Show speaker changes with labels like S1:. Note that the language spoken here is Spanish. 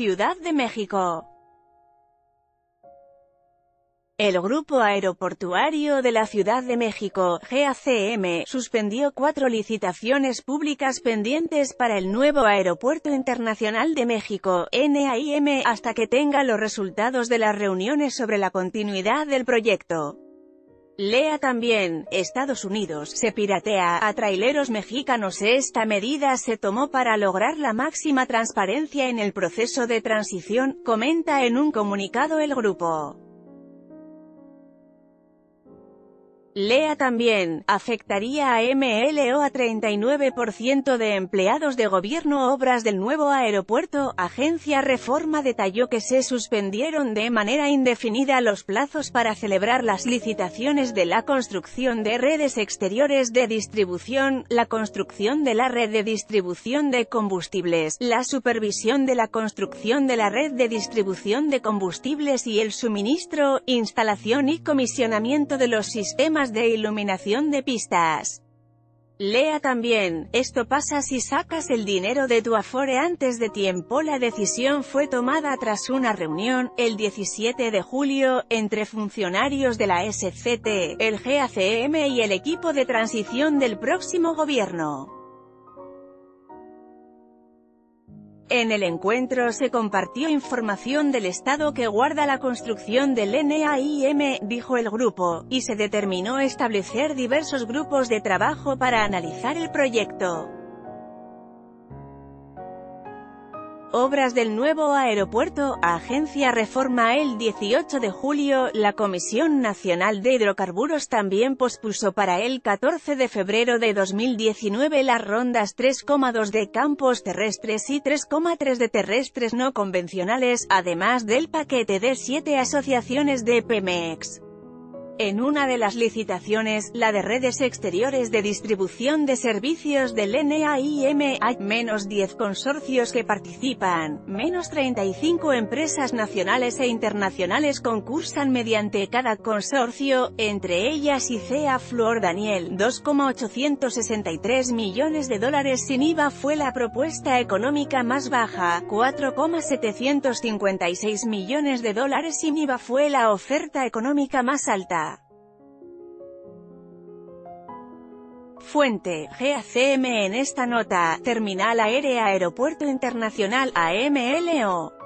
S1: Ciudad de México. El Grupo Aeroportuario de la Ciudad de México, GACM, suspendió cuatro licitaciones públicas pendientes para el nuevo Aeropuerto Internacional de México, NAIM, hasta que tenga los resultados de las reuniones sobre la continuidad del proyecto. Lea también, Estados Unidos se piratea a traileros mexicanos Esta medida se tomó para lograr la máxima transparencia en el proceso de transición, comenta en un comunicado el grupo. Lea también, afectaría a MLO a 39% de empleados de gobierno Obras del nuevo aeropuerto, Agencia Reforma detalló que se suspendieron de manera indefinida los plazos para celebrar las licitaciones de la construcción de redes exteriores de distribución, la construcción de la red de distribución de combustibles, la supervisión de la construcción de la red de distribución de combustibles y el suministro, instalación y comisionamiento de los sistemas de iluminación de pistas. Lea también, esto pasa si sacas el dinero de tu Afore antes de tiempo La decisión fue tomada tras una reunión, el 17 de julio, entre funcionarios de la SCT, el GACM y el equipo de transición del próximo gobierno. En el encuentro se compartió información del estado que guarda la construcción del NAIM, dijo el grupo, y se determinó establecer diversos grupos de trabajo para analizar el proyecto. Obras del nuevo aeropuerto, Agencia Reforma El 18 de julio, la Comisión Nacional de Hidrocarburos también pospuso para el 14 de febrero de 2019 las rondas 3,2 de campos terrestres y 3,3 de terrestres no convencionales, además del paquete de siete asociaciones de Pemex. En una de las licitaciones, la de redes exteriores de distribución de servicios del NAIM, hay menos 10 consorcios que participan, menos 35 empresas nacionales e internacionales concursan mediante cada consorcio, entre ellas ICEA Flor Daniel, 2,863 millones de dólares sin IVA fue la propuesta económica más baja, 4,756 millones de dólares sin IVA fue la oferta económica más alta. Fuente, GACM en esta nota, Terminal Aérea Aeropuerto Internacional AMLO.